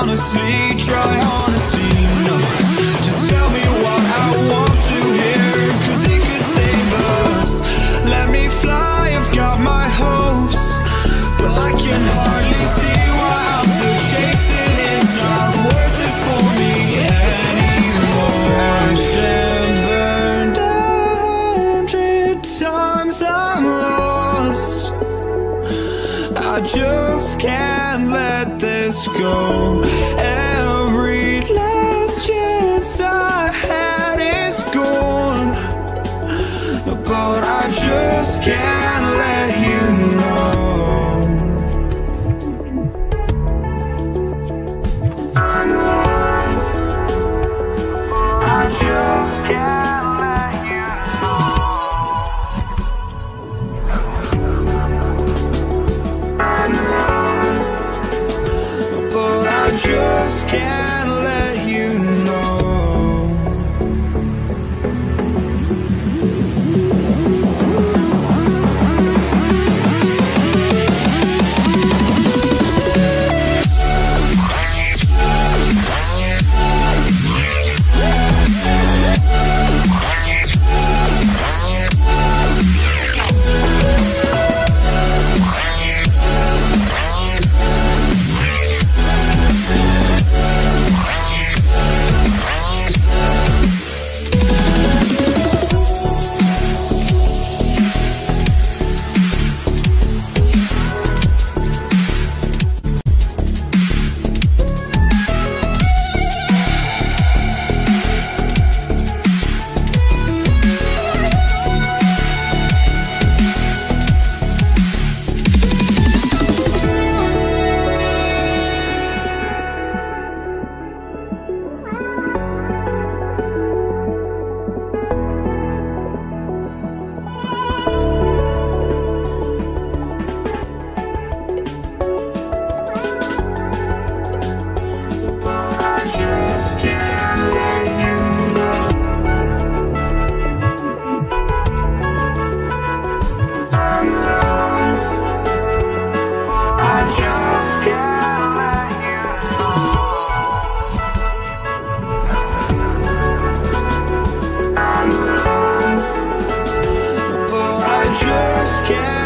honestly, try honesty. No, just tell me what I want to hear, cause it could save us. Let me fly, I've got my hopes, but I can hardly see why I'm chasing. It's not worth it for me anymore. And burned a hundred times, I'm lost. I just can't let this go. Every last chance I had is gone. But I just can't just can't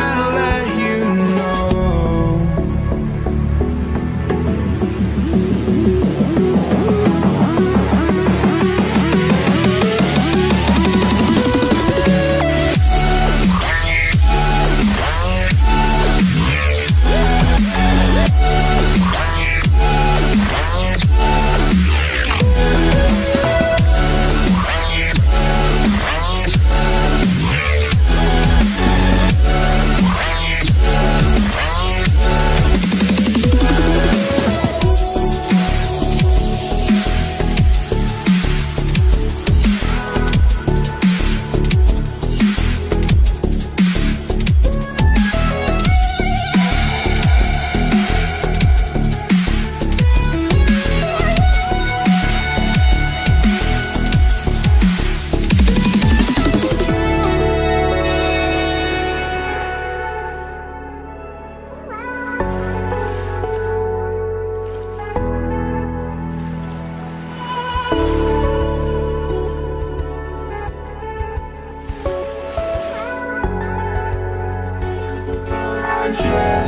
Can't